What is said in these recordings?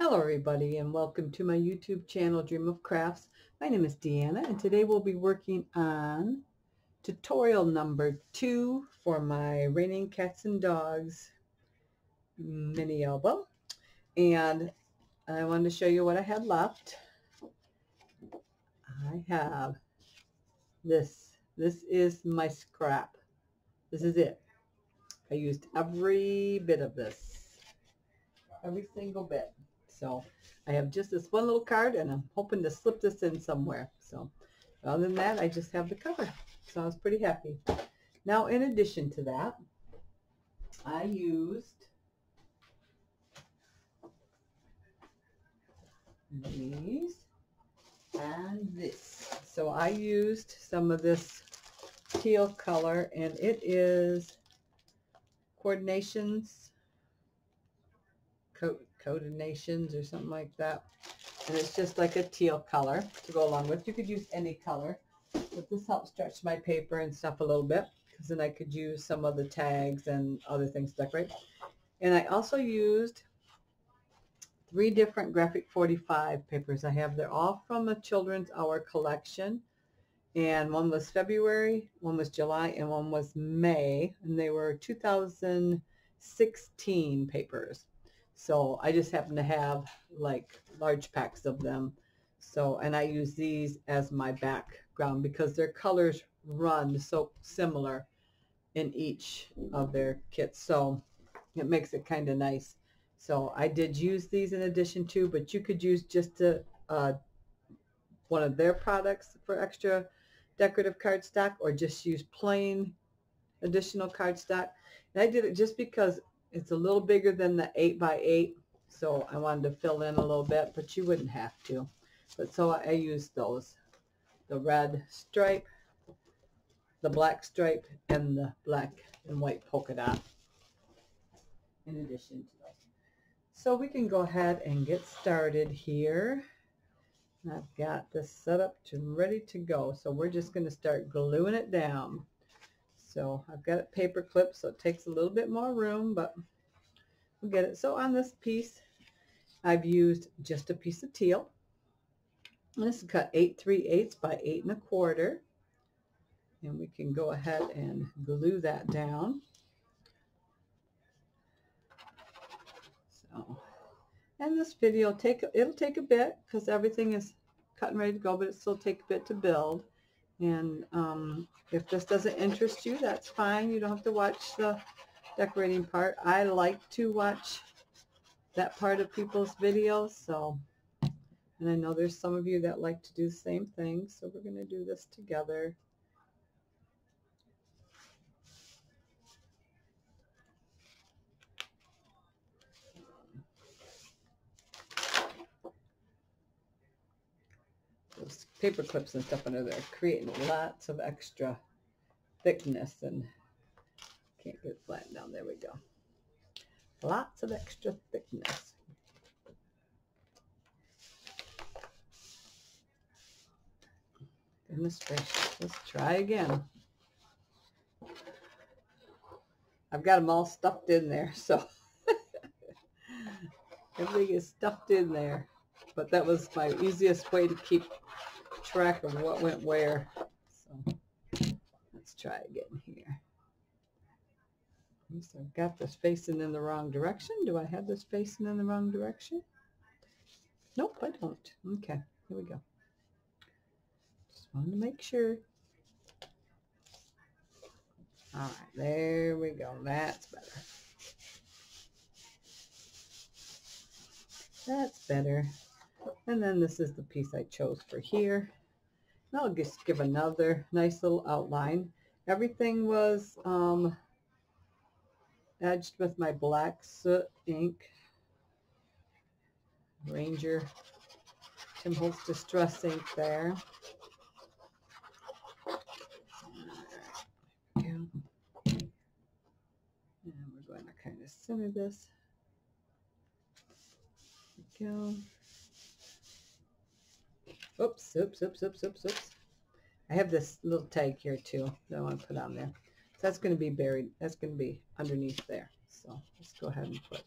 Hello everybody and welcome to my YouTube channel Dream of Crafts. My name is Deanna and today we'll be working on tutorial number two for my Raining Cats and Dogs mini album. and I wanted to show you what I had left. I have this. This is my scrap. This is it. I used every bit of this. Every single bit. So I have just this one little card and I'm hoping to slip this in somewhere. So other than that, I just have the cover. So I was pretty happy. Now, in addition to that, I used these and this. So I used some of this teal color and it is Core'dinations Co Nations or something like that. And it's just like a teal color to go along with. You could use any color, but this helps stretch my paper and stuff a little bit because then I could use some of the tags and other things to decorate. And I also used three different Graphic 45 papers I have. They're all from a Children's Hour collection. And one was February, one was July, and one was May. And they were 2016 papers. So I just happen to have like large packs of them. So, and I use these as my background because their colors run so similar in each of their kits. So it makes it kind of nice. So I did use these in addition to, but you could use just a, uh, one of their products for extra decorative cardstock or just use plain additional cardstock. And I did it just because it's a little bigger than the 8 by 8 so I wanted to fill in a little bit, but you wouldn't have to. But so I used those, the red stripe, the black stripe, and the black and white polka dot in addition to those. So we can go ahead and get started here. I've got this set up to ready to go. So we're just going to start gluing it down. So I've got it paper clipped, so it takes a little bit more room, but we'll get it. So on this piece, I've used just a piece of teal. This is cut 8 3 eighths by 8 and a quarter. And we can go ahead and glue that down. So, and this video, take it'll take a bit because everything is cut and ready to go, but it still take a bit to build. And um, if this doesn't interest you, that's fine. You don't have to watch the decorating part. I like to watch that part of people's videos, so, and I know there's some of you that like to do the same thing, so we're going to do this together. Those paper clips and stuff under there creating lots of extra thickness and can't get flat down. There we go. Lots of extra thickness. Goodness gracious. Let's try again. I've got them all stuffed in there, so everything is stuffed in there. But that was my easiest way to keep track of what went where. So let's try again here. So I've got this facing in the wrong direction. Do I have this facing in the wrong direction? Nope, I don't. Okay, here we go. Just wanted to make sure. All right, there we go. That's better. That's better. And then this is the piece I chose for here. And I'll just give another nice little outline. Everything was um, edged with my black soot ink. Ranger Tim Holtz Distress ink there. And we're going to kind of center this. Go. Oops, oops, oops, oops, oops, oops. I have this little tag here too that I want to put on there. That's going to be buried. That's going to be underneath there. So let's go ahead and put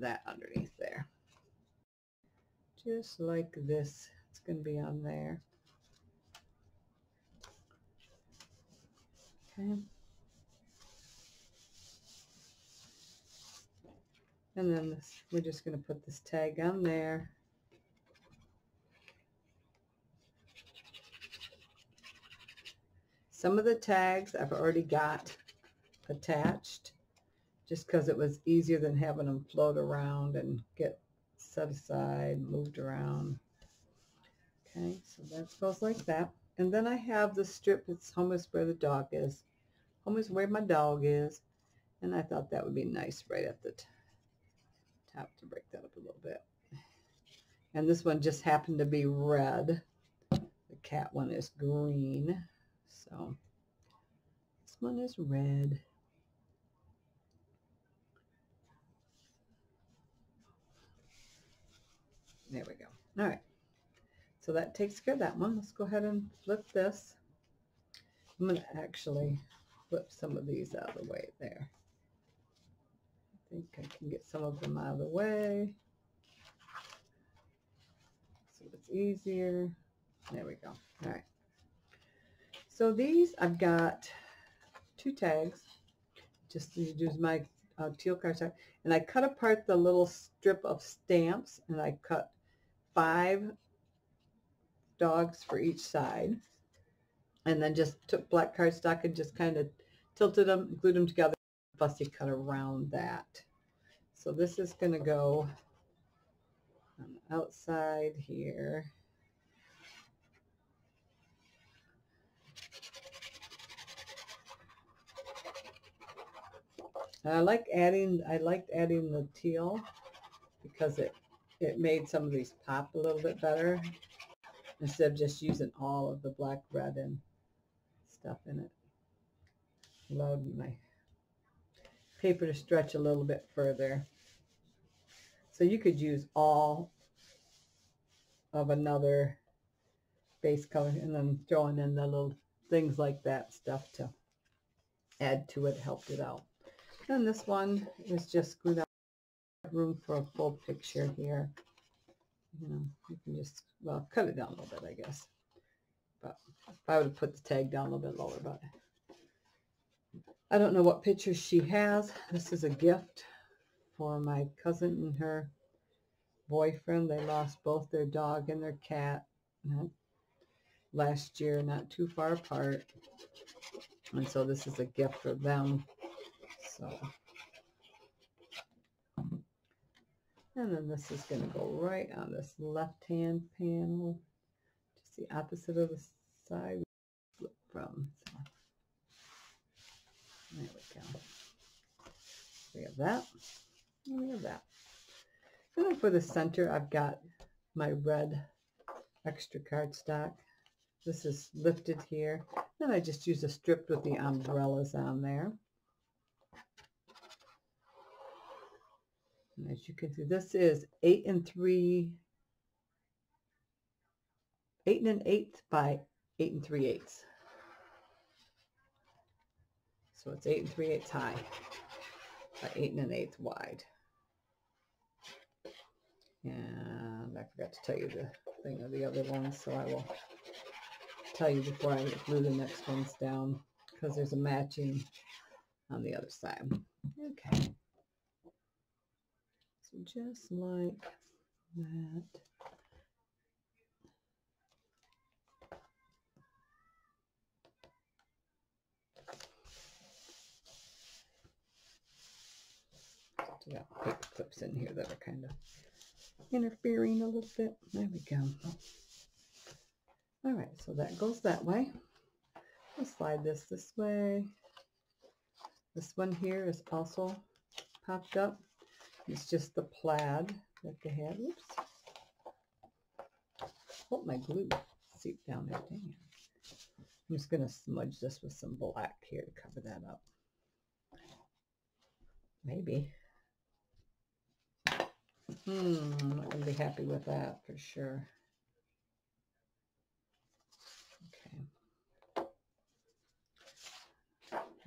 that underneath there. Just like this. It's going to be on there. Okay. And then this, we're just going to put this tag on there. Some of the tags I've already got attached just because it was easier than having them float around and get set aside, moved around. Okay, so that goes like that. And then I have the strip that's home is where the dog is. Home is where my dog is. And I thought that would be nice right at the top to break that up a little bit. And this one just happened to be red. The cat one is green. So this one is red. There we go. All right. So that takes care of that one. Let's go ahead and flip this. I'm going to actually flip some of these out of the way there. I think I can get some of them out of the way. So it's easier. There we go. All right. So these I've got two tags. Just to use my uh, teal cardstock. And I cut apart the little strip of stamps and I cut five dogs for each side. And then just took black cardstock and just kind of tilted them, glued them together, fussy cut around that. So this is going to go outside here. I like adding, I liked adding the teal because it, it made some of these pop a little bit better instead of just using all of the black, red, and stuff in it. Allowed my paper to stretch a little bit further. So you could use all of another base color and then throwing in the little things like that stuff to add to it helped it out. And this one is just screwed out room for a full picture here. You know, you can just, well, cut it down a little bit, I guess. But if I would have put the tag down a little bit lower, but I don't know what pictures she has. This is a gift for my cousin and her boyfriend. They lost both their dog and their cat last year, not too far apart. And so this is a gift for them. So, and then this is going to go right on this left-hand panel, just the opposite of the side flip from. So, there we go. We have that, and we have that. And then for the center, I've got my red extra cardstock. This is lifted here. Then I just use a strip with the umbrellas on there. And as you can see, this is eight and three, eight and an eighth by eight and three eighths. So it's eight and three eighths high by eight and an eighth wide. And I forgot to tell you the thing of the other ones, so I will tell you before I glue the next ones down because there's a matching on the other side. Okay. Just like that. Got paper clips in here that are kind of interfering a little bit. There we go. All right, so that goes that way. I'll slide this this way. This one here is also popped up. It's just the plaid that they had. Oops. Hope my glue seeped down there. Dang I'm just going to smudge this with some black here to cover that up. Maybe. Hmm, I'm not going to be happy with that for sure. Okay.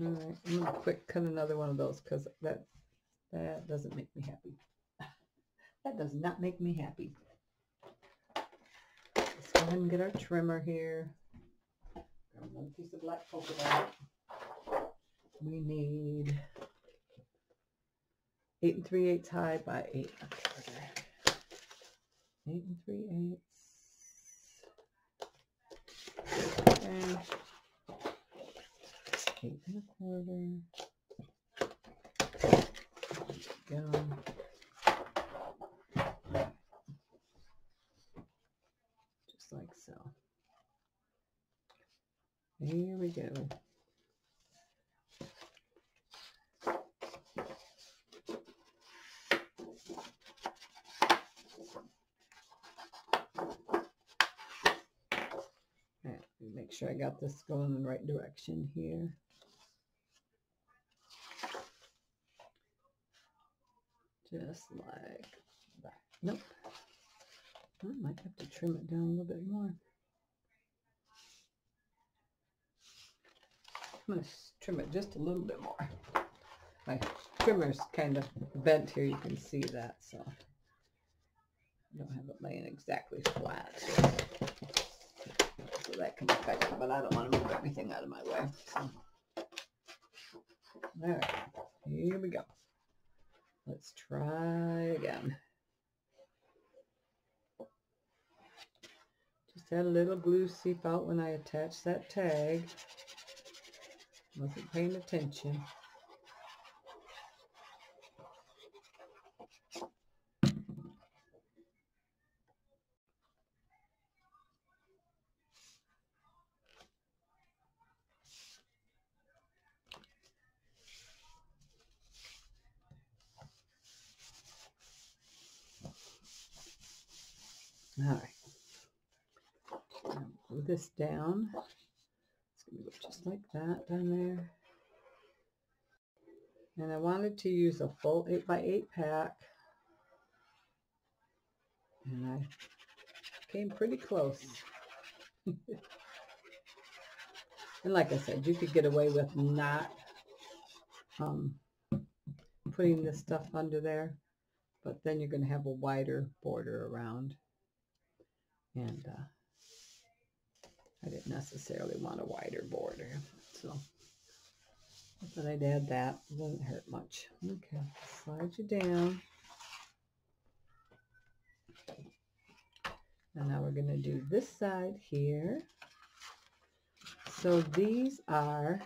All right, I'm going to quick cut another one of those because that, that doesn't make me happy. That does not make me happy. Let's go ahead and get our trimmer here. Another piece of black polka dot. We need eight and three eighths high by eight and a quarter. Eight and three eighths. Okay. Eight and a quarter. Go. Just like so. Here we go. Make sure I got this going in the right direction here. Just like that. Nope. I might have to trim it down a little bit more. I'm going to trim it just a little bit more. My trimmer's kind of bent here. You can see that, so I don't have it laying exactly flat. So, that can affect it, but I don't want to move everything out of my way. So. Here we go. Let's try again. Just had a little glue seep out when I attached that tag. Wasn't paying attention. All right. Glue this down. It's going to go just like that down there. And I wanted to use a full 8 by 8 pack. And I came pretty close. and like I said, you could get away with not um, putting this stuff under there. But then you're going to have a wider border around and uh, I didn't necessarily want a wider border so. I thought I'd add that it doesn't hurt much. Okay slide you down. And now we're going to do this side here. So these are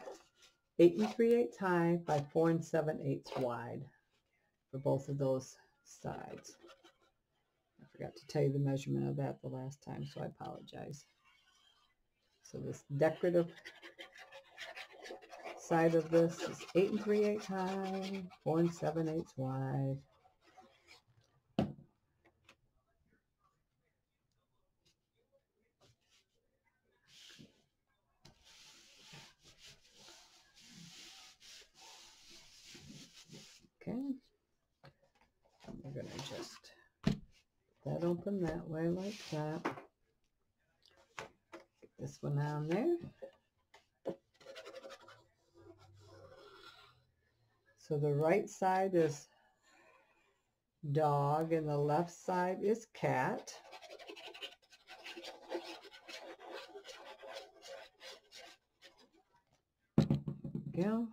8 and 3 eighths high by 4 and 7 eighths wide for both of those sides forgot to tell you the measurement of that the last time, so I apologize. So this decorative side of this is 8 and 3 eighths high, 4 and 7 eighths wide. Okay. we're going to just that open that way like that. This one down there. So the right side is dog and the left side is cat. Go.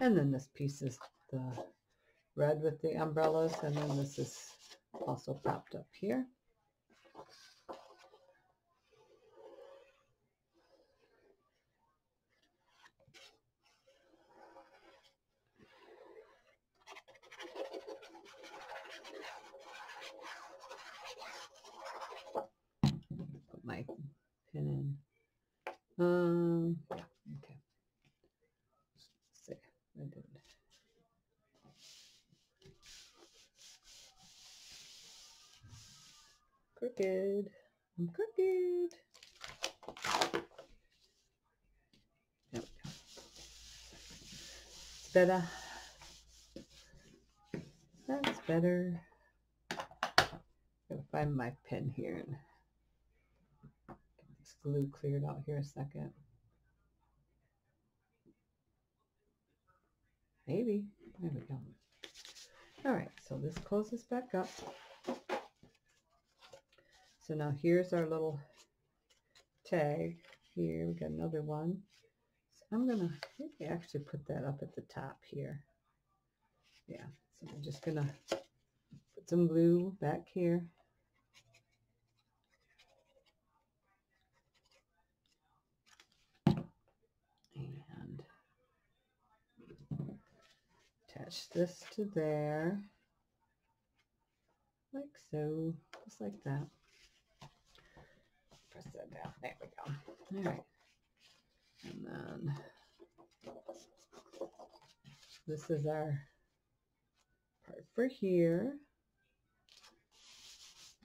And then this piece is the red with the umbrellas, and then this is also propped up here. Put my pin in. Um, yeah, okay. I did. Crooked. I'm crooked. There we go. It's better. That's better. Gotta find my pen here and get this glue cleared out here a second. Maybe. There we go. All right, so this closes back up. So now here's our little tag here. We got another one. So I'm gonna maybe actually put that up at the top here. Yeah, so I'm just gonna put some glue back here. And attach this to there. Like so, just like that. Press that down. There we go. All right. And then this is our part for here.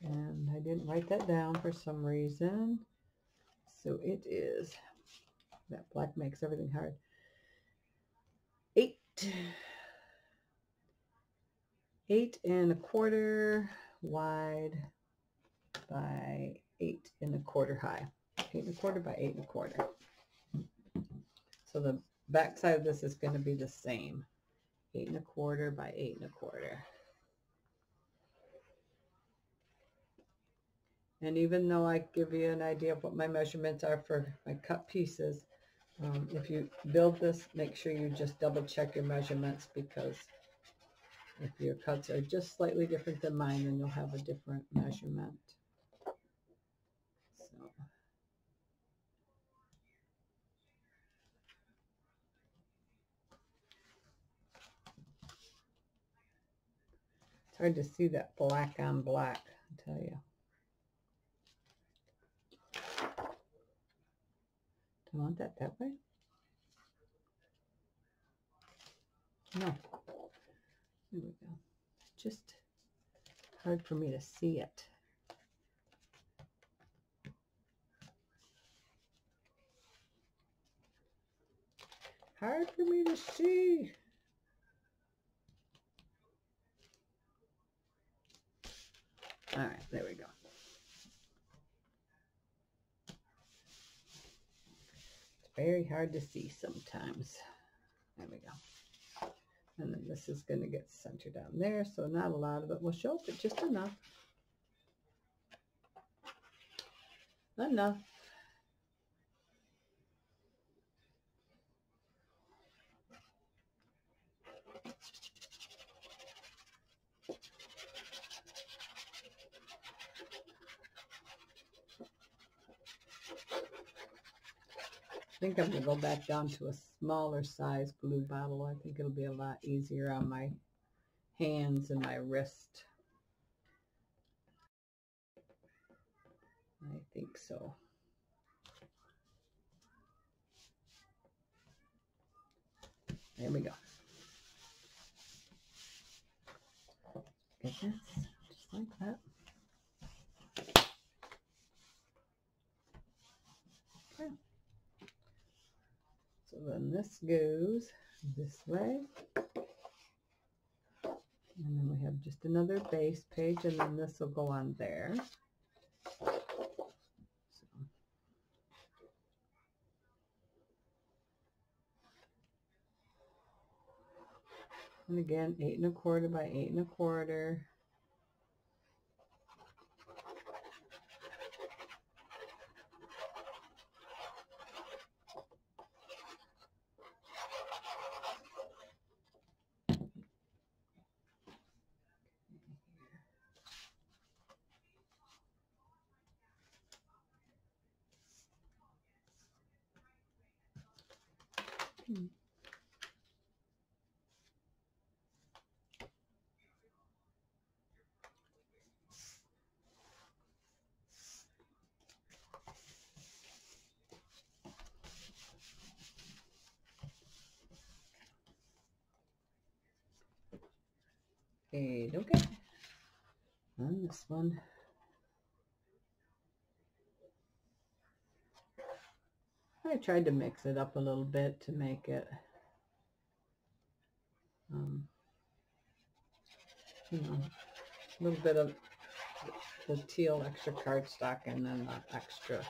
And I didn't write that down for some reason. So it is, that black makes everything hard. Eight, eight and a quarter wide by eight and a quarter high. Eight and a quarter by eight and a quarter. So the back side of this is going to be the same. Eight and a quarter by eight and a quarter. And even though I give you an idea of what my measurements are for my cut pieces, um, if you build this, make sure you just double check your measurements because if your cuts are just slightly different than mine, then you'll have a different measurement. So. It's hard to see that black on black, I tell you. Do I want that that way? No. There we go. Just hard for me to see it. Hard for me to see. All right, there we go. It's very hard to see sometimes. There we go. And then this is going to get centered down there, so not a lot of it will show, but just enough. Enough. Think I'm going to go back down to a smaller size glue bottle. I think it'll be a lot easier on my hands and my wrist. I think so. There we go. Get this, just like that. Okay. So then this goes this way. And then we have just another base page and then this will go on there. So. And again, eight and a quarter by eight and a quarter. Hmm. Okay, okay. On this one. Tried to mix it up a little bit to make it, um, you know, a little bit of the teal extra cardstock and then the extra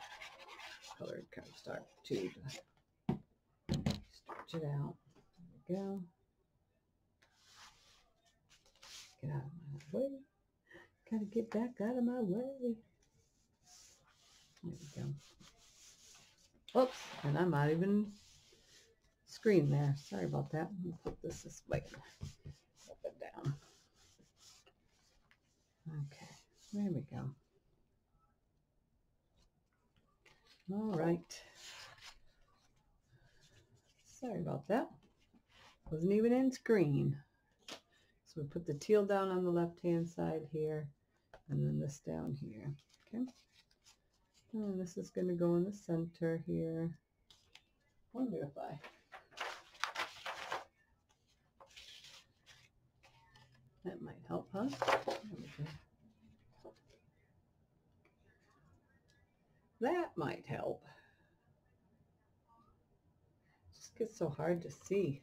colored cardstock too to stretch it out. There we go. Get out of my way. Gotta get back out of my way. There we go. Oops, and I'm not even screen there. Sorry about that. Let me put this this way. Up and down. Okay, there we go. All right. Sorry about that. Wasn't even in screen. So we put the teal down on the left-hand side here, and then this down here. Okay. And this is going to go in the center here. Wonder if I that might help, huh? That might help. Just gets so hard to see.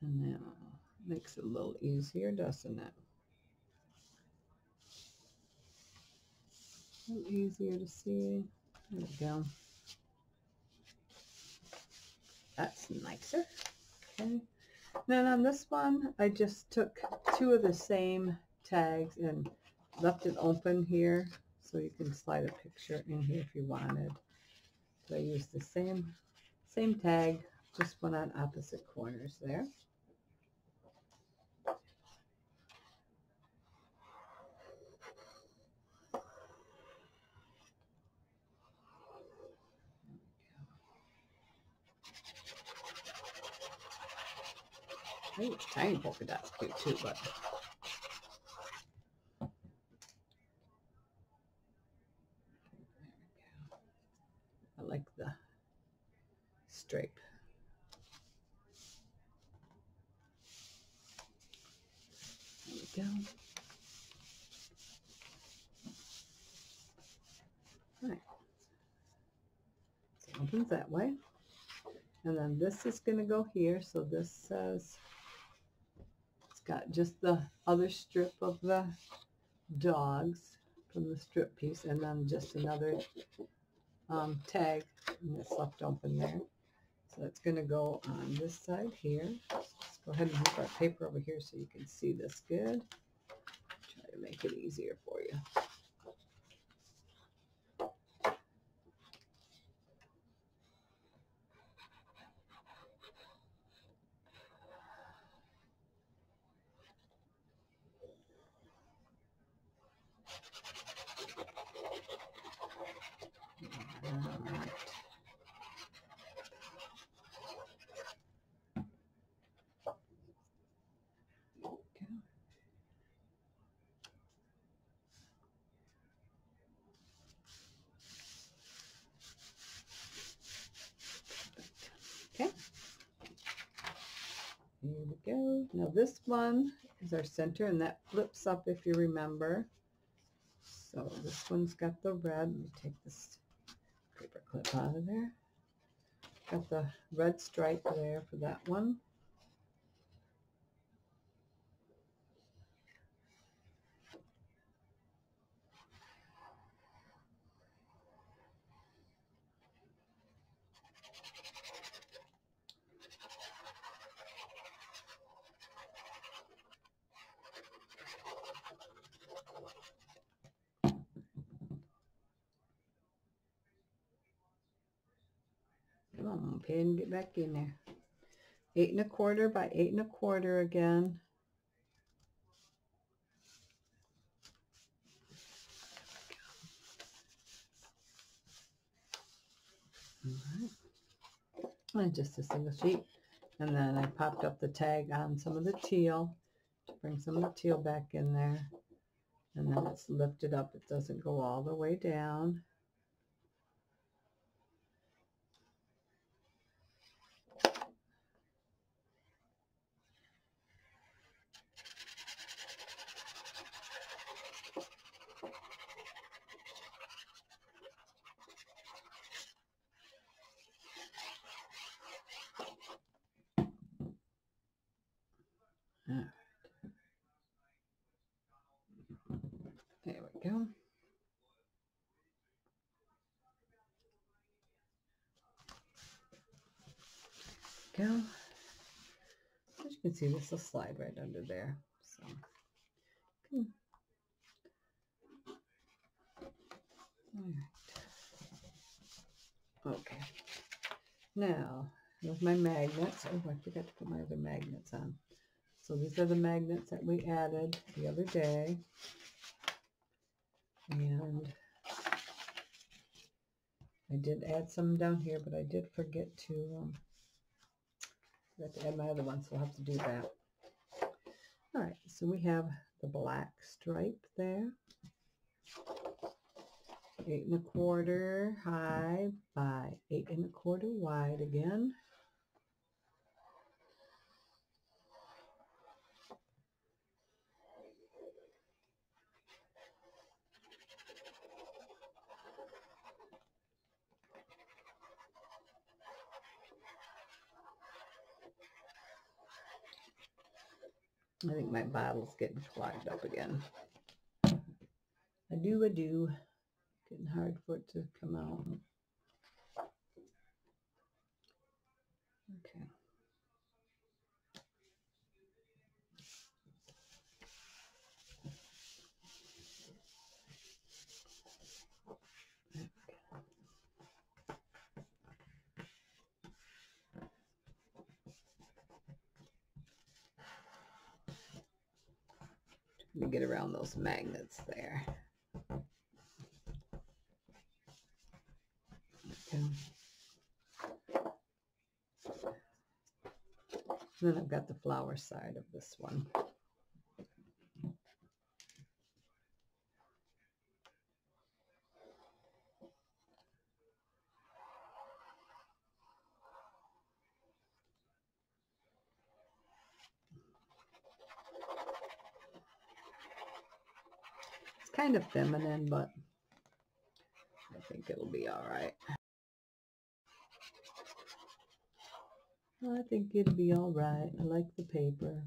And now makes it a little easier, doesn't it? A little easier to see. There we go. That's nicer. Okay. Then on this one, I just took two of the same tags and left it open here so you can slide a picture in here if you wanted. So I used the same same tag, just went on opposite corners there. Tiny polka dots cute too, but I like the stripe. There we go. All right. So it opens that way. And then this is going to go here. So this says got just the other strip of the dogs from the strip piece and then just another um, tag and it's left open there. So it's going to go on this side here. Let's go ahead and move our paper over here so you can see this good. Try to make it easier for you. Okay. Here we go. Now this one is our center and that flips up if you remember. So this one's got the red. Let me take this paper clip out of there. Got the red stripe there for that one. On, pen, get back in there. Eight and a quarter by eight and a quarter again. All right. And just a single sheet. And then I popped up the tag on some of the teal to bring some of the teal back in there. And then it's lifted up. It doesn't go all the way down. All right. There we go. Go. As you can see, this will slide right under there. So, hmm. all right. Okay. Now, with my magnets. Oh, I forgot to put my other magnets on. So these are the magnets that we added the other day. And I did add some down here, but I did forget to, um, forgot to add my other one, so I'll have to do that. All right, so we have the black stripe there. Eight and a quarter high by eight and a quarter wide again. I think my bottle's getting clogged up again. I do, I do. Getting hard for it to come out. Okay. Let me get around those magnets there. Okay. Then I've got the flower side of this one. It's kind of feminine, but I think it'll be all right. I think it'll be all right. I like the paper.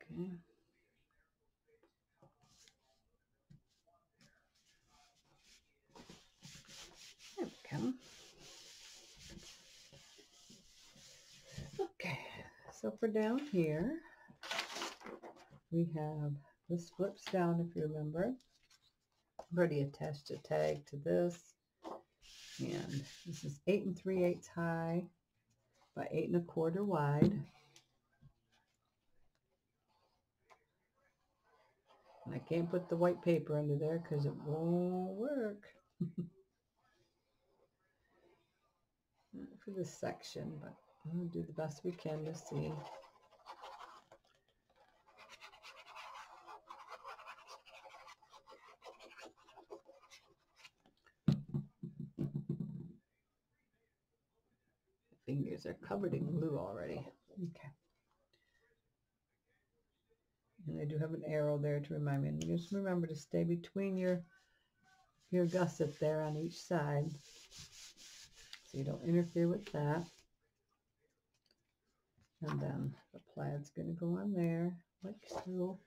Okay. There we go. Okay, so for down here, we have this flips down if you remember. I've already attached a tag to this. And this is eight and three eighths high by eight and a quarter wide. And I can't put the white paper under there because it won't work. Not for this section, but we'll do the best we can to see. Fingers are covered in glue already. Okay. And I do have an arrow there to remind me. And just remember to stay between your your gusset there on each side. So you don't interfere with that. And then the plaid's going to go on there, like so.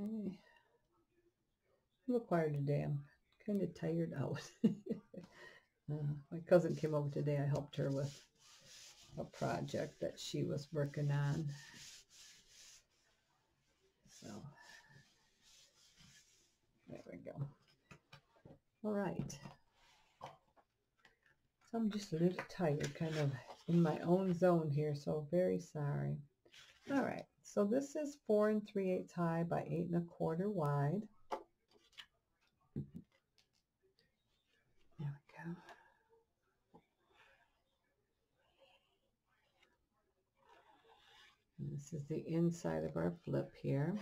Okay. I look quiet today. I'm kind of tired out. uh, my cousin came over today. I helped her with a project that she was working on. So, there we go. All right. So I'm just a little tired, kind of in my own zone here, so very sorry. All right. So this is four and three eighths high by eight and a quarter wide. And this is the inside of our flip here.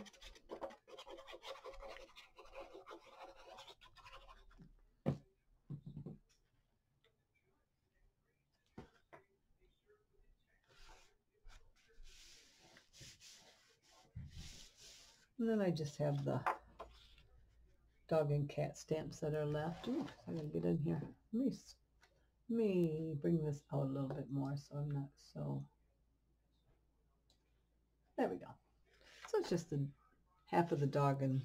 And then I just have the dog and cat stamps that are left. Ooh, I gotta get in here. Let me, let me bring this out a little bit more so I'm not so... There we go. So it's just the half of the dog and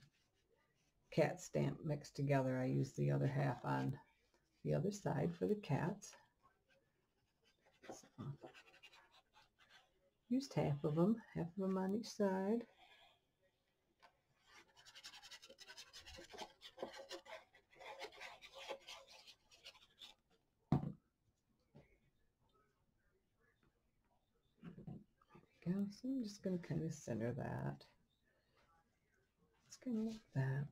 cat stamp mixed together. I use the other half on the other side for the cats. So, used half of them, half of them on each side. So I'm just going to kind of center that. It's going to like that.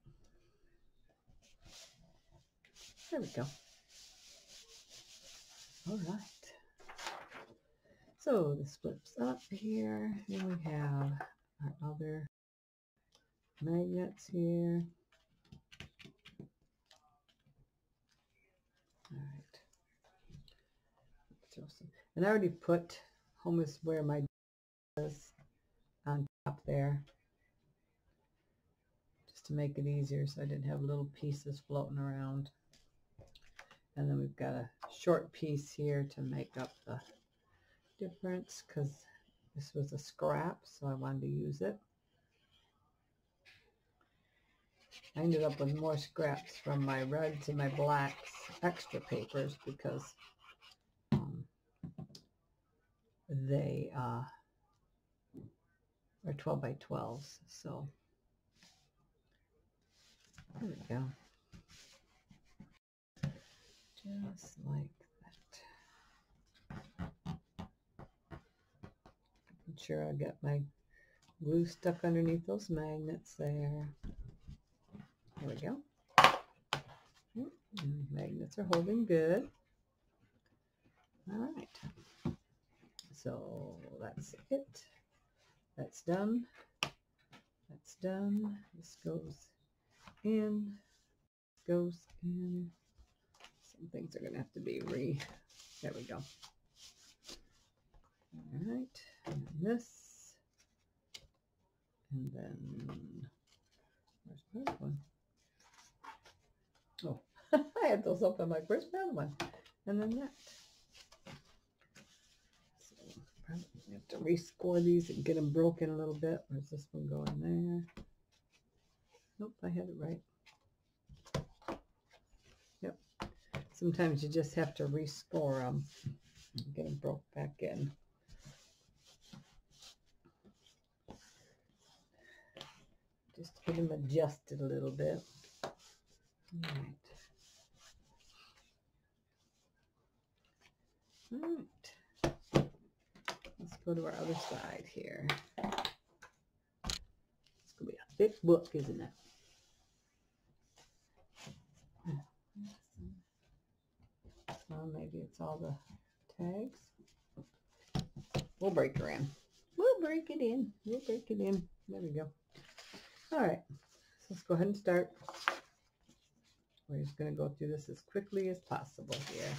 There we go. All right. So this flips up here, and we have our other magnets here. All right. And I already put home is where my on top there just to make it easier so I didn't have little pieces floating around. And then we've got a short piece here to make up the difference because this was a scrap so I wanted to use it. I ended up with more scraps from my reds and my blacks extra papers because um, they uh, or 12 by 12s. So there we go. Just like that. Making sure I get my glue stuck underneath those magnets there. There we go. And magnets are holding good. All right. So that's it. That's done. That's done. This goes in. Goes in. Some things are going to have to be re... There we go. All right. And this. And then... Where's the other one? Oh, I had those open like, where's the other one? And then that. Have to rescore these and get them broken a little bit. Where's this one going there? Nope, I had it right. Yep. Sometimes you just have to rescore them and get them broke back in. Just get them adjusted a little bit. All right. All right go to our other side here. It's going to be a thick book, isn't it? So maybe it's all the tags. We'll break her in. We'll break it in. We'll break it in. There we go. All right. So let's go ahead and start. We're just going to go through this as quickly as possible here.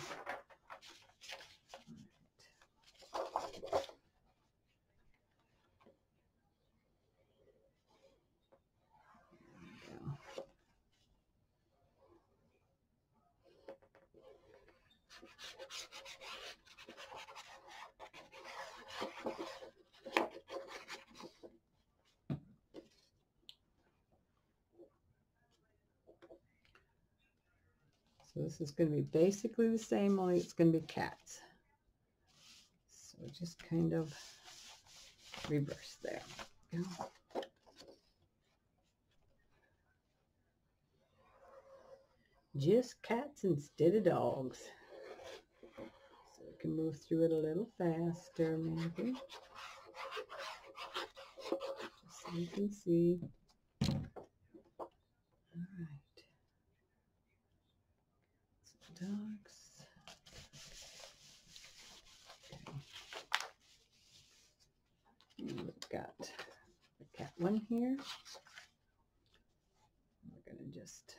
So this is going to be basically the same, only it's going to be cats. So just kind of reverse there. Just cats instead of dogs. So we can move through it a little faster, maybe. Just so you can see. dogs. Okay. got the cat one here. We're going to just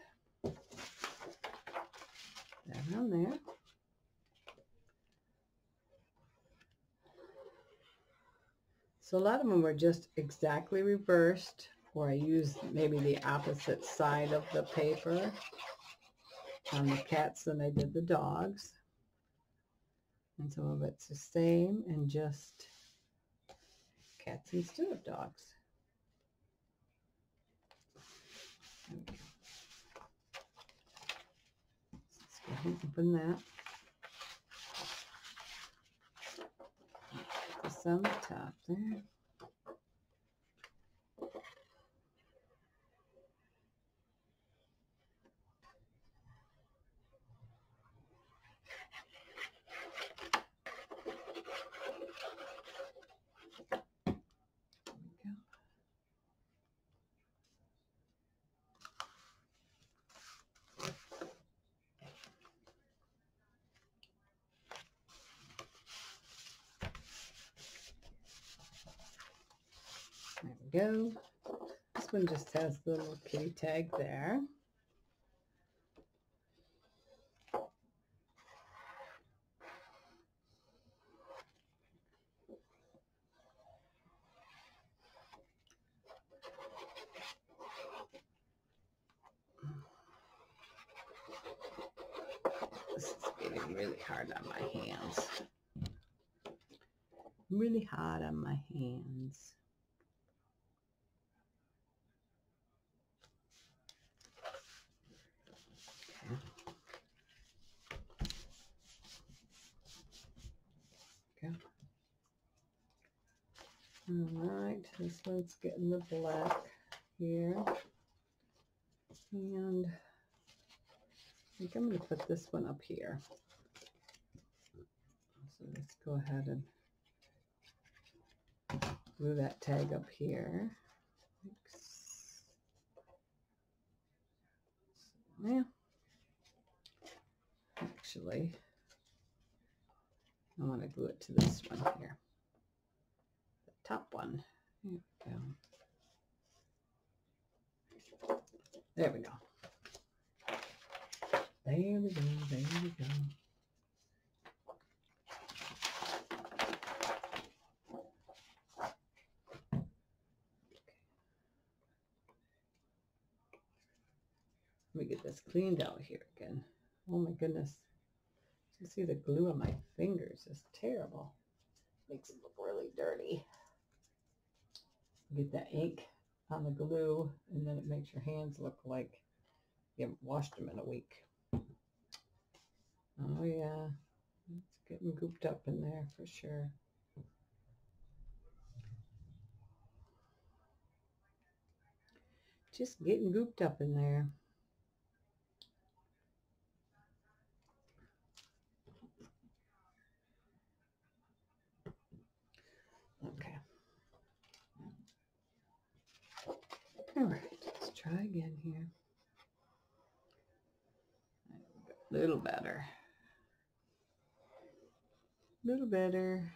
that on there. So a lot of them are just exactly reversed, or I use maybe the opposite side of the paper on the cats than I did the dogs. And some of it's the same and just cats instead of dogs. Okay. Let's go ahead and open that. Put this on the top. There we go. There we go. This one just has the little kitty tag there. This is getting really hard on my hands. Really hard on my hands. Okay. Go. All right, this one's getting the black here. And I think I'm going to put this one up here. So let's go ahead and glue that tag up here. Yeah. Actually, I want to glue it to this one here. The top one. Go. There we go. There we go, there we go. Let me get this cleaned out here again. Oh my goodness. You see the glue on my fingers is terrible. Makes it look really dirty. Get that ink on the glue and then it makes your hands look like you haven't washed them in a week. Oh yeah, it's getting gooped up in there for sure. Just getting gooped up in there. Okay. All right, let's try again here. A little better. A little better.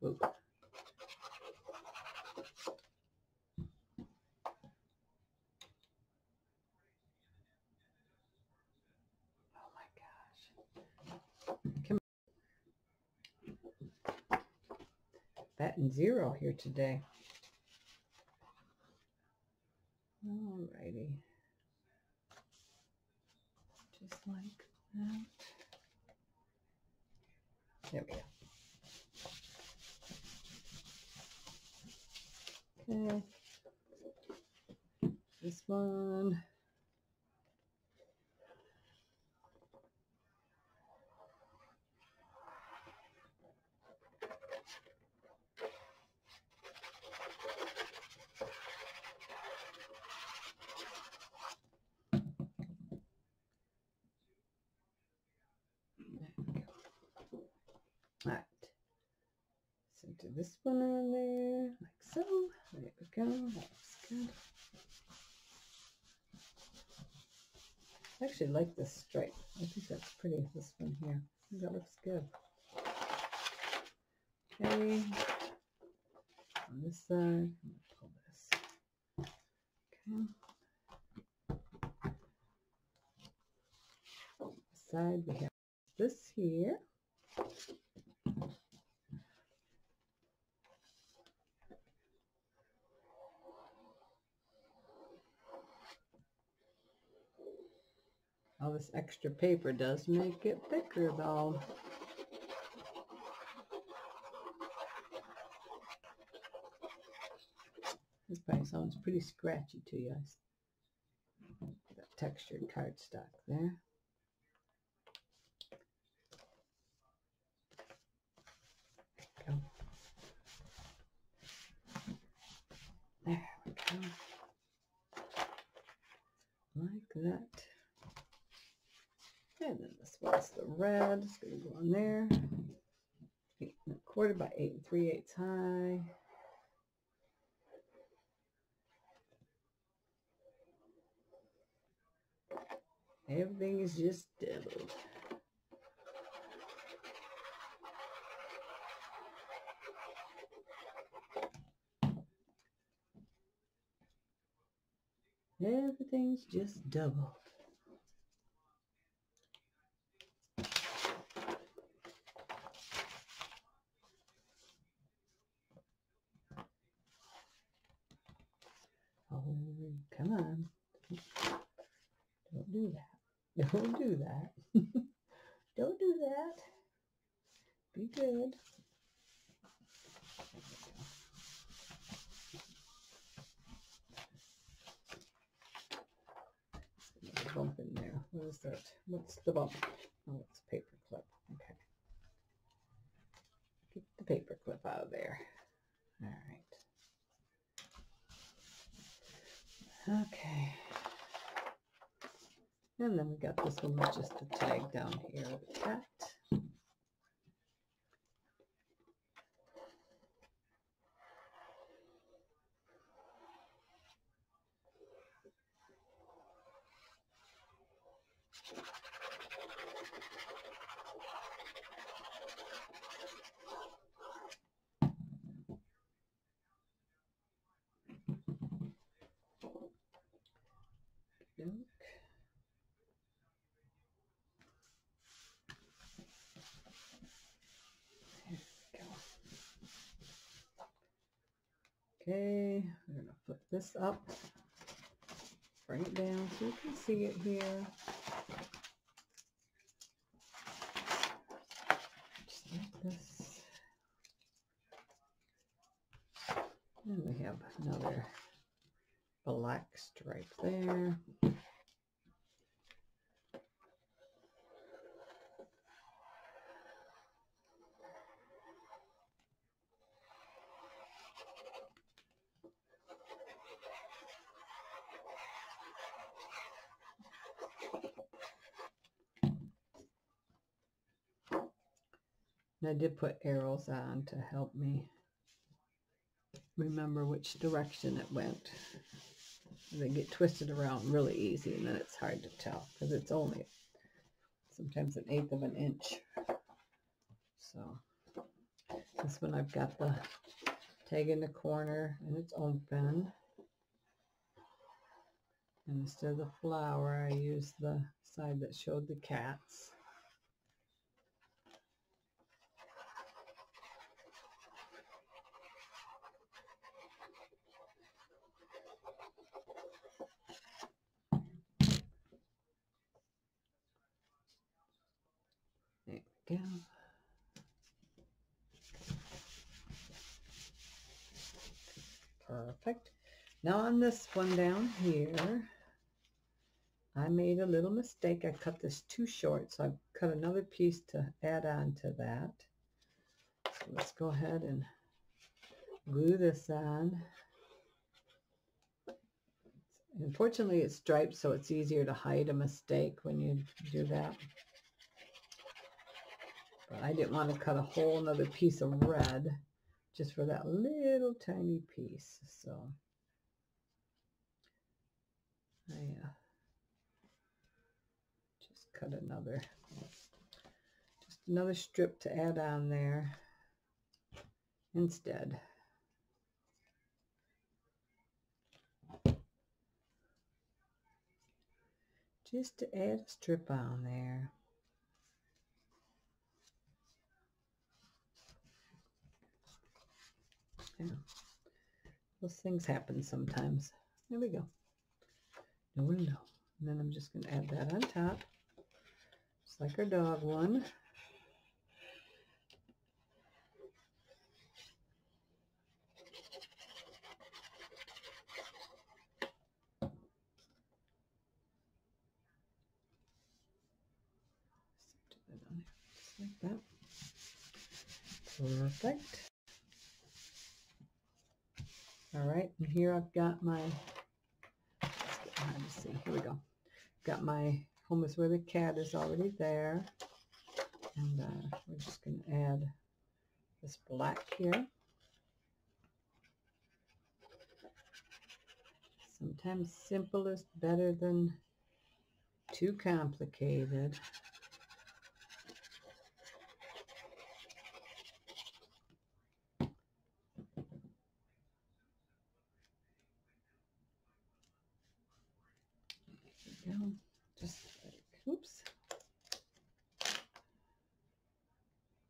Whoa. Batting zero here today. Alrighty. Just like that. There we go. Okay. This one. All right. Center this one on there, like so. There we go. That looks good. I actually like this stripe. I think that's pretty, this one here. That looks good. Okay. On this side, pull this. Okay. Side we have this here. All this extra paper does make it thicker though. This probably sounds pretty scratchy to you. That textured cardstock there. Go. There we go. Like that. And then this one's the red. It's going to go on there. Eight and a quarter by eight and three eighths high. Everything is just doubled. Everything's just doubled. Oh, come on. Don't do that. Don't do that. Don't do that. Be good. Bump in there. What is that? What's the bump? Oh, it's a paper clip. Okay. Get the paper clip out of there. All right. Okay. And then we got this one with just a tag down here. Of a cat. Yoke. There we go. Okay, we're gonna put this up, bring it down so you can see it here. Just like this. And we have another black stripe there. I did put arrows on to help me remember which direction it went. They get twisted around really easy and then it's hard to tell because it's only sometimes an eighth of an inch. So this one I've got the tag in the corner and it's open. And instead of the flower, I used the side that showed the cats. There we go. Perfect. Now on this one down here, I made a little mistake. I cut this too short, so I cut another piece to add on to that. So let's go ahead and glue this on. Unfortunately, it's striped, so it's easier to hide a mistake when you do that. But I didn't want to cut a whole another piece of red just for that little tiny piece. So I uh, cut another, just another strip to add on there instead. Just to add a strip on there. Yeah. Those things happen sometimes. There we go. No one. And then I'm just going to add that on top. Just like our dog one. Just like that. Perfect. All right, and here I've got my, the scene. Here we go. Got my home is where the cat is already there. And uh, we're just going to add this black here. Sometimes simple is better than too complicated. go. Just like, oops.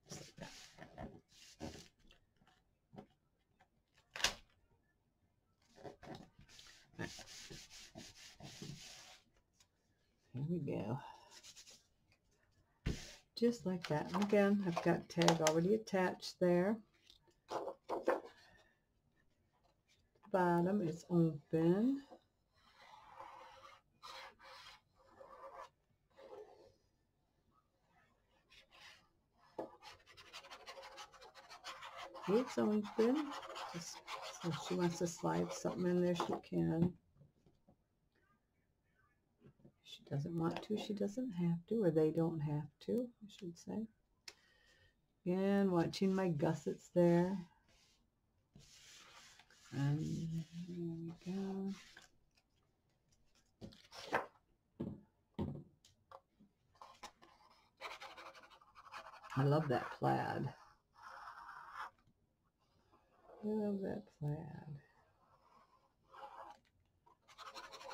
Just like that. Right. Here we go. Just like that. And again, I've got tag already attached there. Bottom is open. It's open. Just so she wants to slide something in there, she can. If she doesn't want to, she doesn't have to, or they don't have to, I should say. Again, watching my gussets there. And there we go. I love that plaid. I love that plaid. Just like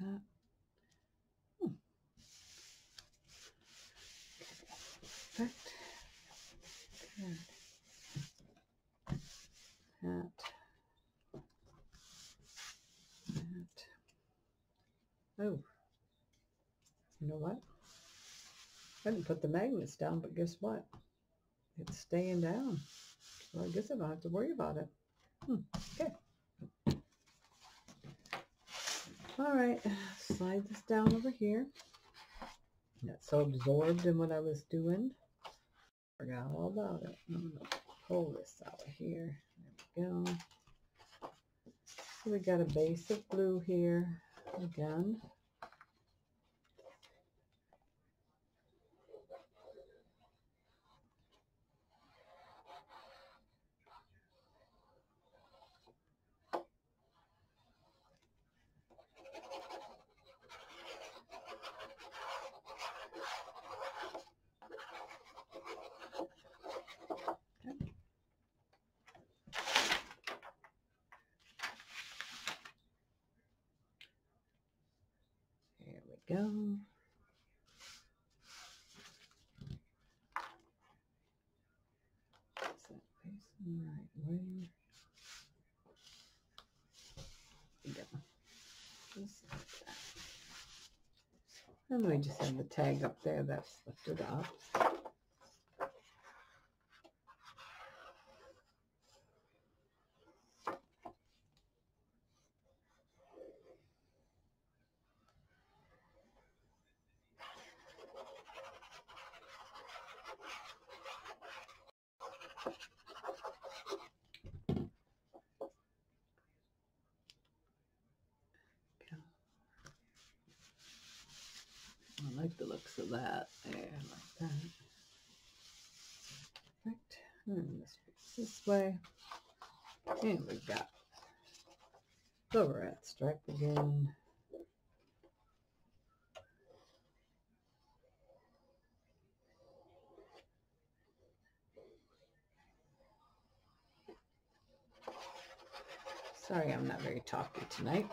that. Hmm. Perfect. Good. That. That. Oh. You know what? I didn't put the magnets down, but guess what? It's staying down. So I guess I don't have to worry about it. Hmm. Okay. All right, slide this down over here. Got so absorbed in what I was doing. Forgot all about it. I'm gonna pull this out of here. There we go. So we got a base of blue here again. There we go. Is that facing the right way? There we go. Just like that. And we just have the tag up there that's lifted up. I like the looks six of that there like that. Perfect. And this this way. And we've got the red stripe again. Sorry, I'm not very talky tonight.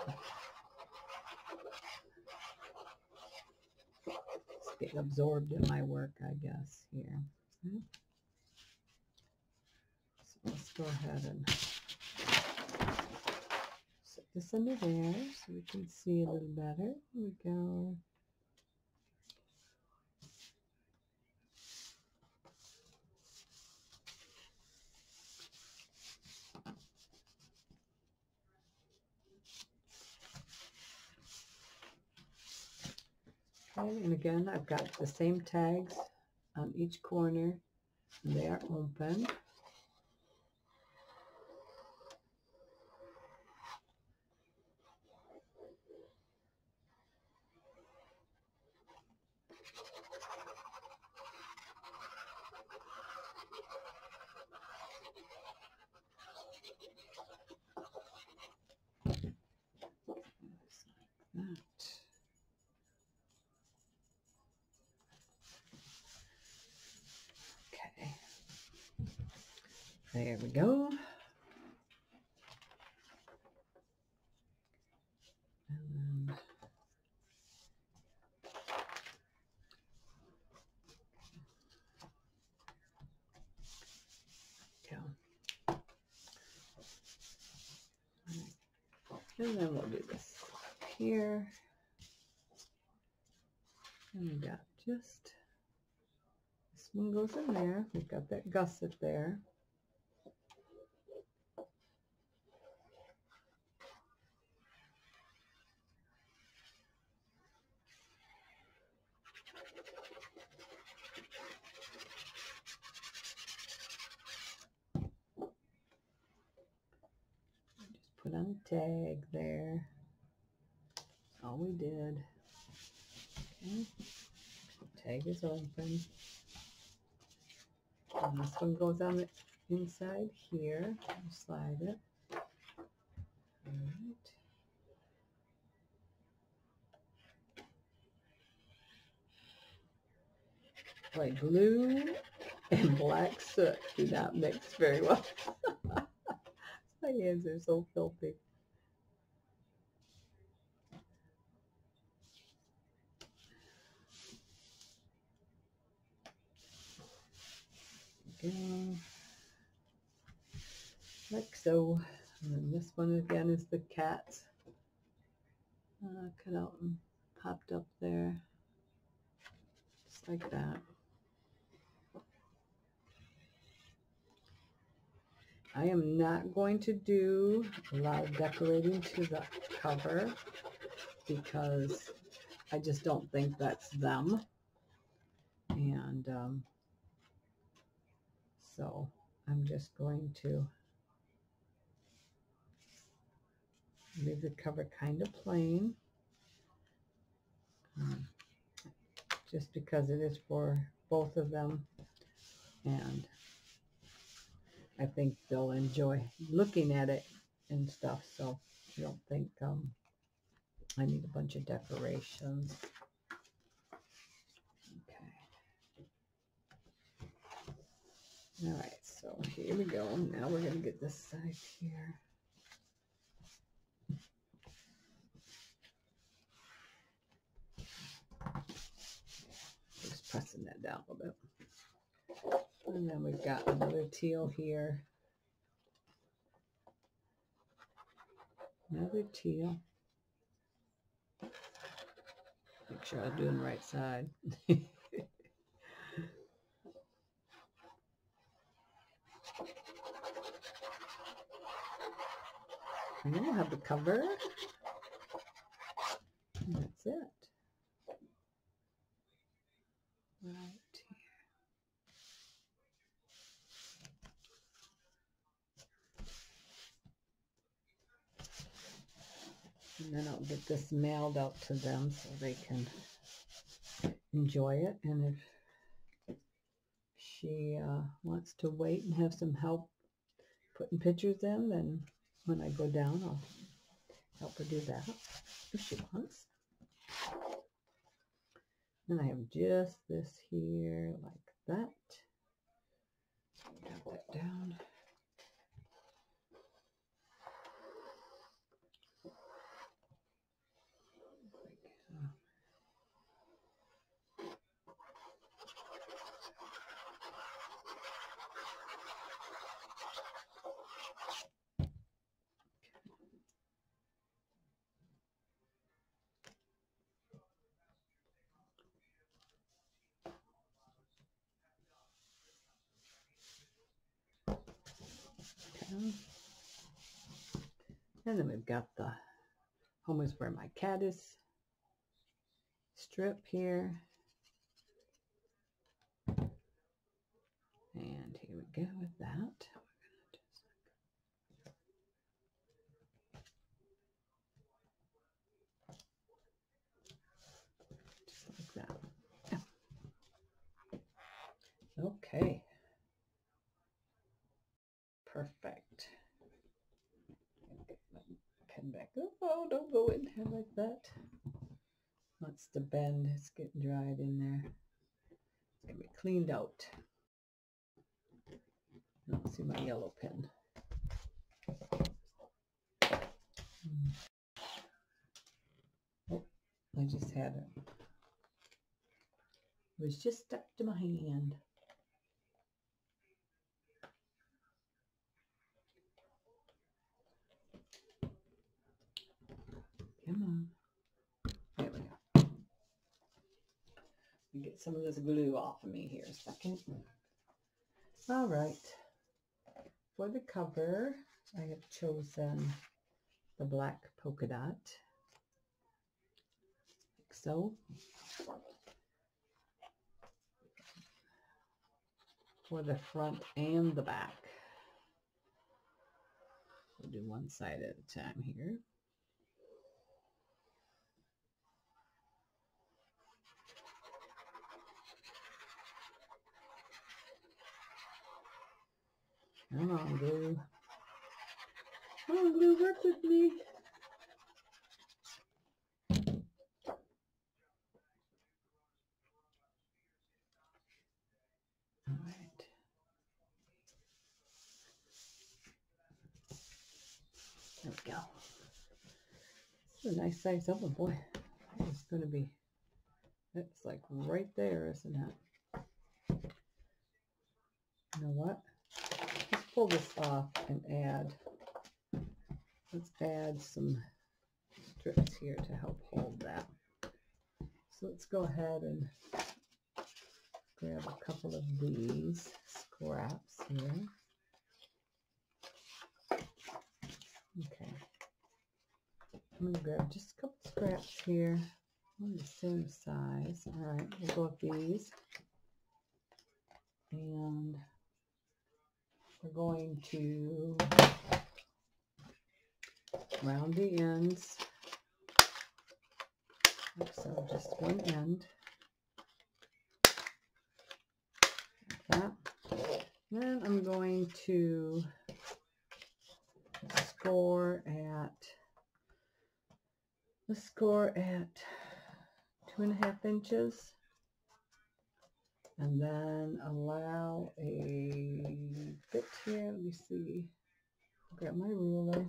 Just getting absorbed in my work, I guess, here. Hmm? Let's go ahead and set this under there so we can see a little better. Here we go. And again, I've got the same tags on each corner. And they are open. There we go. And then go. And then we'll do this here. And we got just this one goes in there. We've got that gusset there. put on a tag there. All we did. Okay. Tag is open. And this one goes on the inside here. Slide it. All right. Boy, glue and black soot do not mix very well. My hands are so filthy. Go. Like so. And then this one again is the cat. Uh, cut out and popped up there. Just like that. I am not going to do a lot of decorating to the cover because I just don't think that's them. And um, so I'm just going to leave the cover kind of plain. Um, just because it is for both of them. And I think they'll enjoy looking at it and stuff. So I don't think um, I need a bunch of decorations. Okay. All right, so here we go. Now we're going to get this side here. Just pressing that down a little bit. And then we've got another teal here. Another teal. Make sure I'm doing the right side. and then we'll have the cover. And that's it. Right. Here. And then I'll get this mailed out to them so they can enjoy it. And if she uh, wants to wait and have some help putting pictures in, then when I go down, I'll help her do that if she wants. Then I have just this here like that. Drop that down. And then we've got the home is where my cat is strip here. And here we go with that. Just like that. Okay. Perfect. Get my back up. Oh, don't go in there like that. Wants to bend. It's getting dried in there. It's gonna be cleaned out. I don't see my yellow pen. Hmm. Oh, I just had it. It was just stuck to my hand. Come on. There we go. Get some of this glue off of me here a second. All right. For the cover, I have chosen the black polka dot. Like so. For the front and the back. We'll do one side at a time here. Come on, glue. Come on, glue, work with me. All right. There we go. A nice size oven, oh, boy. It's going to be, it's like right there, isn't it? You know what? Pull this off and add, let's add some strips here to help hold that. So let's go ahead and grab a couple of these scraps here. Okay. I'm going to grab just a couple scraps here on the same size. All right, we'll go with these. And we're going to round the ends. So, just one end. Like that. Then I'm going to score at the score at two and a half inches and then allow a bit here. Let me see. Grab my ruler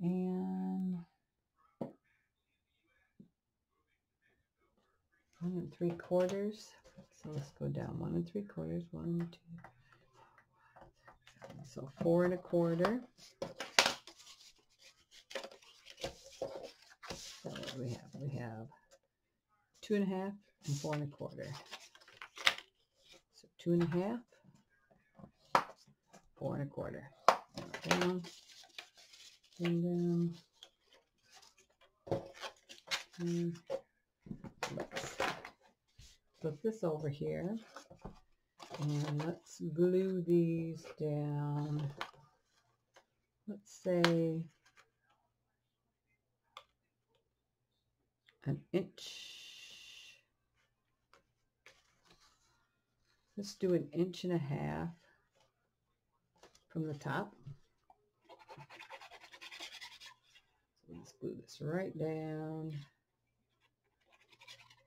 and one and three quarters. So let's go down one and three quarters. One, two, so four and a quarter. So what we have? We have two and a half and four and a quarter. So two and a half, four and a quarter. Down, and down. And hmm. let's flip this over here. And let's glue these down. Let's say an inch let's do an inch and a half from the top. So let's glue this right down.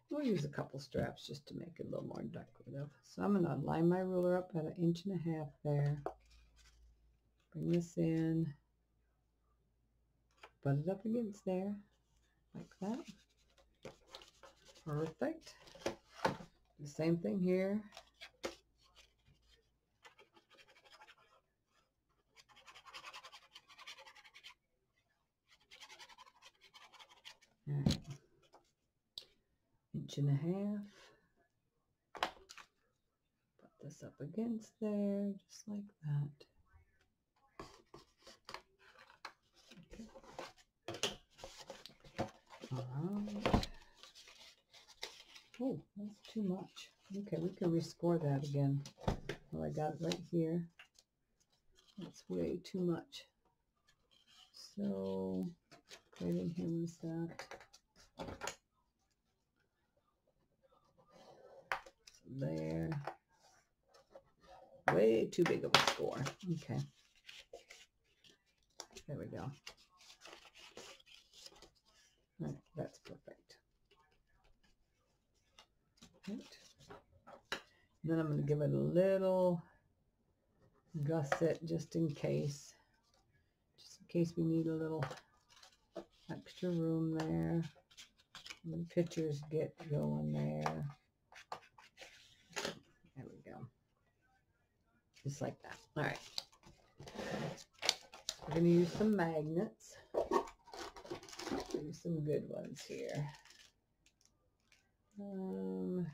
We'll use a couple straps just to make it a little more decorative. So I'm going to line my ruler up at an inch and a half there. Bring this in. Butt it up against there, like that. Perfect. The same thing here. All right. Inch and a half. Put this up against there, just like that. Oh, that's too much. Okay, we can rescore that again. Well, I got it right here. That's way too much. So, right in here was that. There. Way too big of a score. Okay. There we go. All right, that's perfect. Right. Then I'm going to give it a little gusset just in case. Just in case we need a little extra room there. The pictures get going. There we go. Just like that. All right. We're going to use some magnets. Use some good ones here. Um,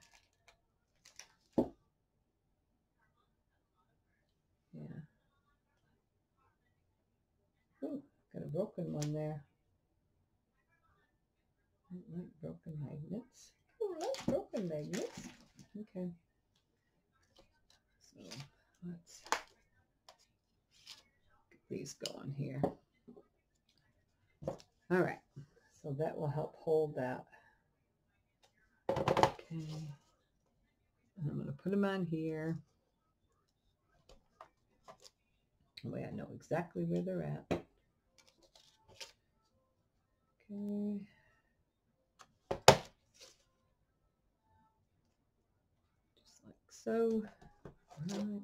yeah. Ooh, got a broken one there. I like broken magnets. Oh, I like broken magnets. Okay. So let's get these going here. All right. So that will help hold that. Okay. And I'm going to put them on here. That way I know exactly where they're at. Okay. Just like so. All right.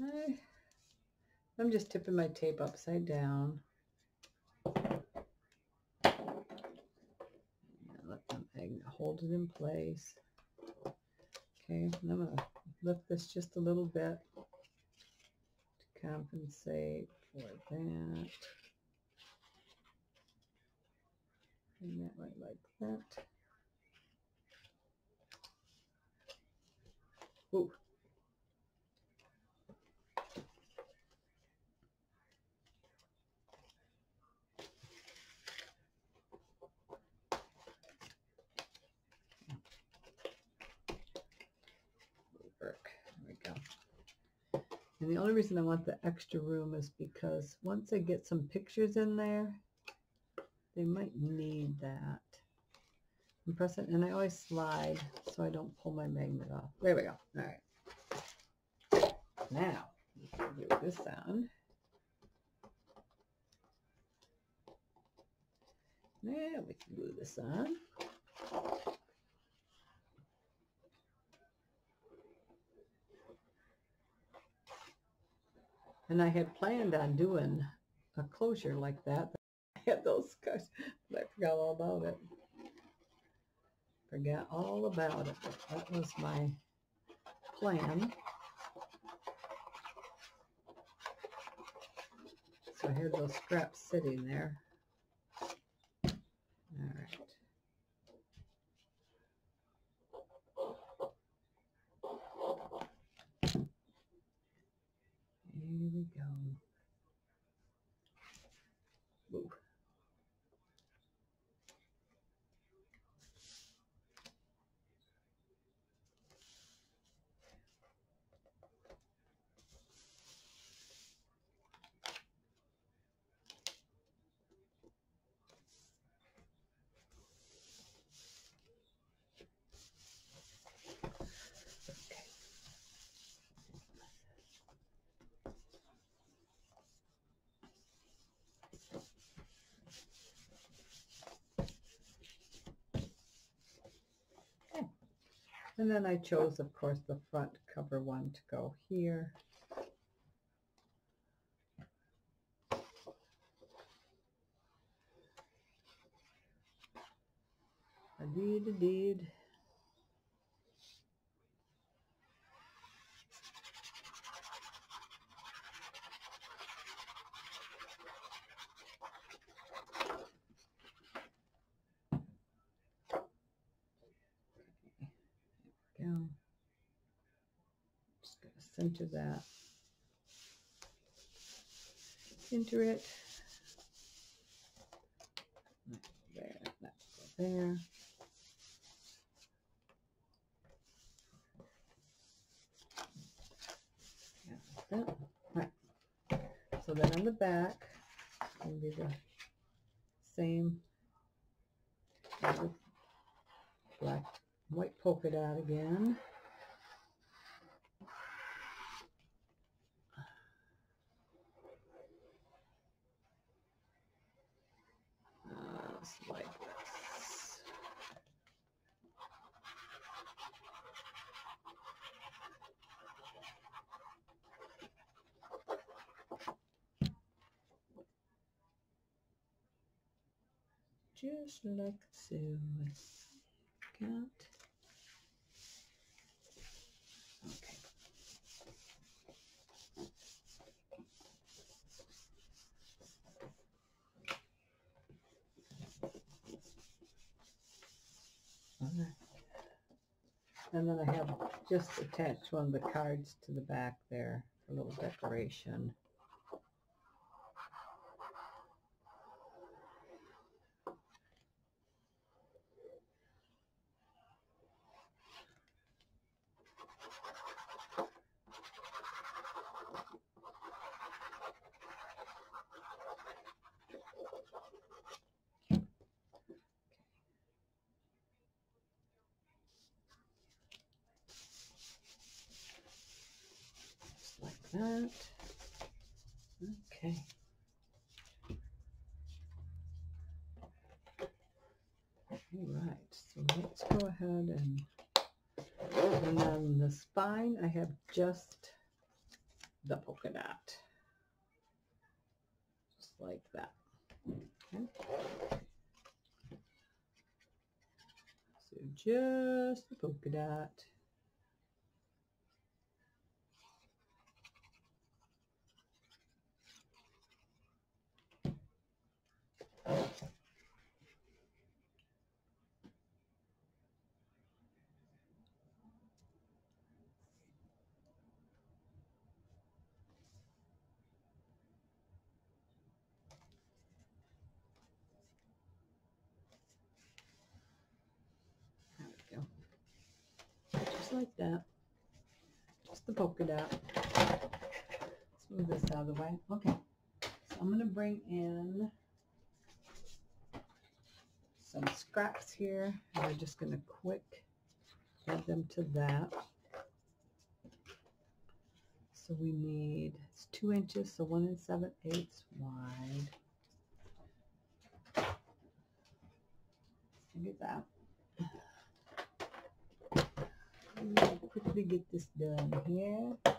I'm just tipping my tape upside down. Let them hold it in place. Okay, and I'm going to lift this just a little bit to compensate for that. Bring that right like that. Ooh. And the only reason I want the extra room is because once I get some pictures in there, they might need that. And press it, and I always slide so I don't pull my magnet off. There we go. All right. Now, glue this on. Now we can glue this on. And I had planned on doing a closure like that. I had those scars, but I forgot all about it. Forgot all about it. That was my plan. So I had those scraps sitting there. All right. Here we go. Ooh. And then I chose, of course, the front cover one to go here. I did, I did. go. Just that. Center it. There, that there. Yeah, that. So then on the back, it'll be the same black white polka dot again. Uh, it's like this. Just like so. Got Okay. And then I have just attached one of the cards to the back there, a little decoration. Just like that. Okay. All right, so let's go ahead and, and then the spine, I have just the polka dot. Just like that. Okay. So just the polka dot. There we go. Just like that. Just the polka dot. Let's move this out of the way. Okay. So I'm going to bring in some scraps here. And we're just going to quick add them to that. So we need, it's two inches, so one and seven eighths wide. Look at that. Let me quickly get this done here. I have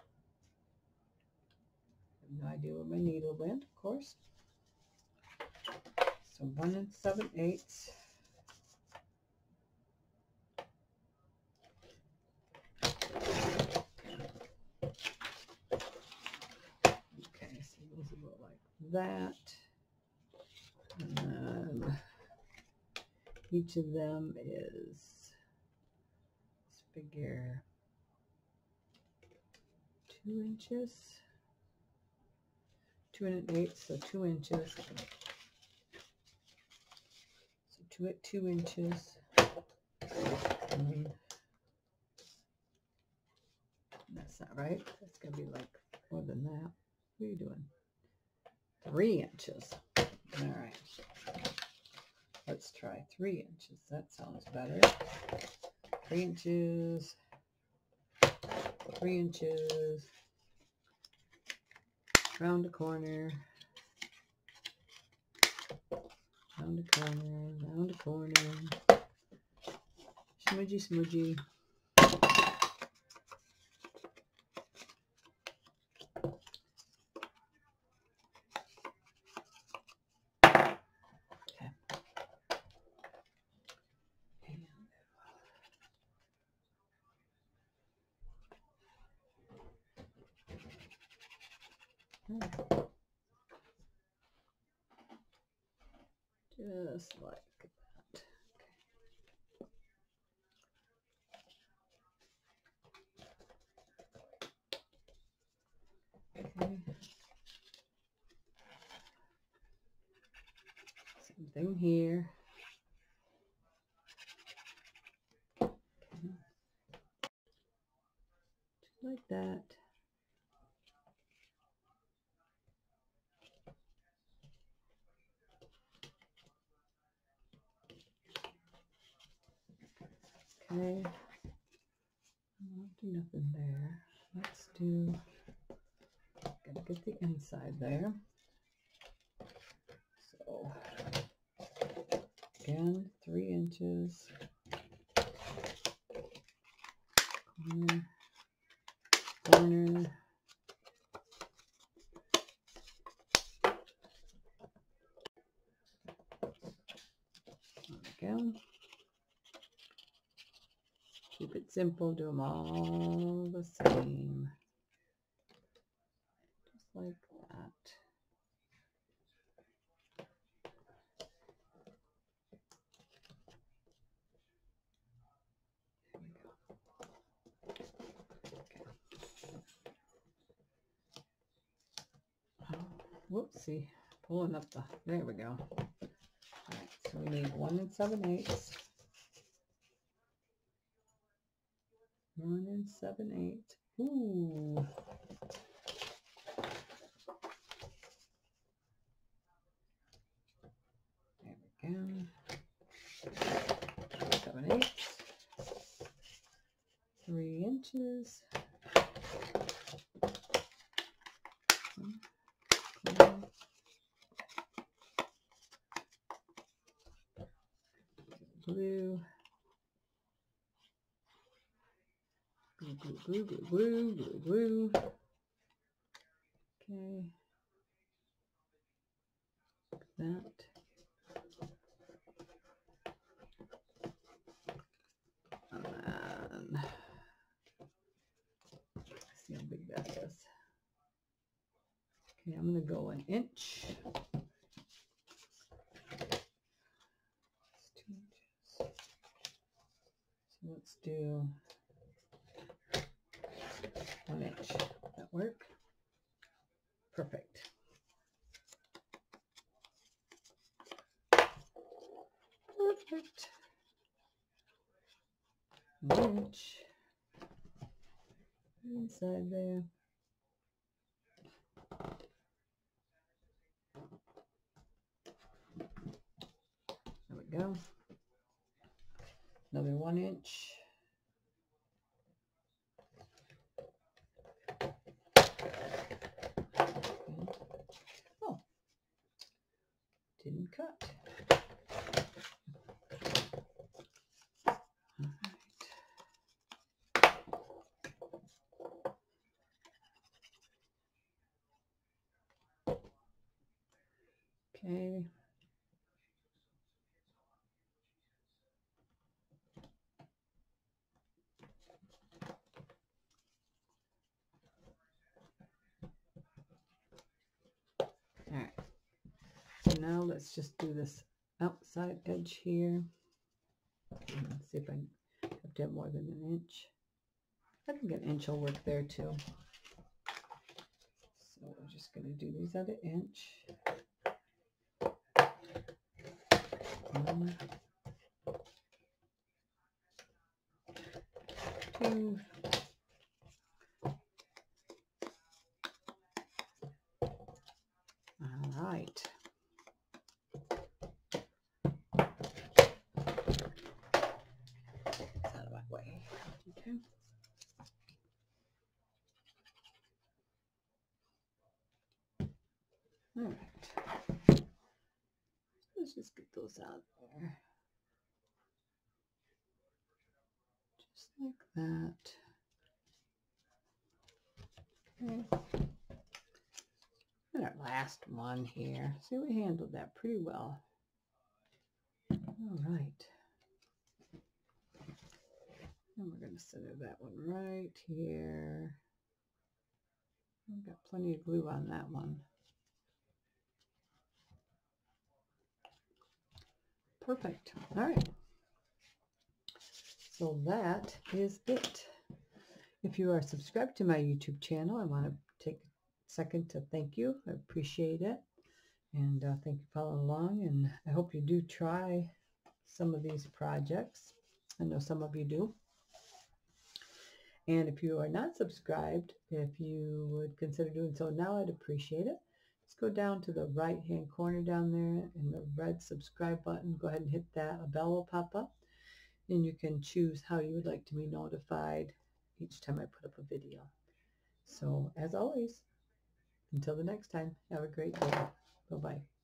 no idea where my needle went, of course. So one and seven eighths. Okay, so those will go like that. And then each of them is let's two inches, two and an eighth, so two inches. So two at two inches. And that's not right. That's gonna be like more than that. What are you doing? Three inches. All right. Let's try three inches. That sounds better. Three inches. Three inches. Round the corner. Round the corner. Round the corner. Smudgy, smudgy. Okay. Just like that. Okay. Same thing here. Okay. Just like that. Okay. I'll do nothing there. Let's do, gotta get the inside there. So, again, three inches. Corner, corner. Again. Keep it simple, do them all the same. Just like that. Oh, whoopsie. Pulling up the, there we go. All right, so we need one and seven eighths. One and seven eight. Ooh. There we go. Seven eighths. Three inches. Okay. Blue. Glue, glue, glue, glue, glue, glue, glue. Okay. Like that. And then, let's see how big that is. Okay, I'm gonna go an inch. It's two inches. So let's do one inch. That work? Perfect. Perfect. One inch inside there. There we go. Another one inch. Hmm. Oh, didn't cut. Okay. All right. So now let's just do this outside edge here. Let's see if I have to have more than an inch. I think an inch will work there too. So we're just going to do these at an inch. One, two, all right. It's out of my way. Okay. All right. Let's just get those out there. Just like that. Okay. And our last one here. See, we handled that pretty well. All right. And we're going to center that one right here. I've got plenty of glue on that one. Perfect. All right. So that is it. If you are subscribed to my YouTube channel, I want to take a second to thank you. I appreciate it. And uh, thank you for following along. And I hope you do try some of these projects. I know some of you do. And if you are not subscribed, if you would consider doing so now, I'd appreciate it. Go down to the right hand corner down there in the red subscribe button. Go ahead and hit that. A bell will pop up. And you can choose how you would like to be notified each time I put up a video. So as always, until the next time, have a great day. Bye-bye.